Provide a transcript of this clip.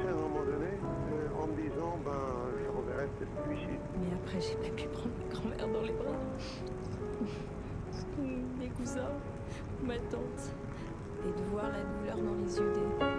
un moment donné euh, en me disant, ben, je reverrai peut-être. Mais après, j'ai pas pu prendre ma grand-mère dans les bras. Mes cousins, ma tante. Et de voir la douleur dans les yeux des...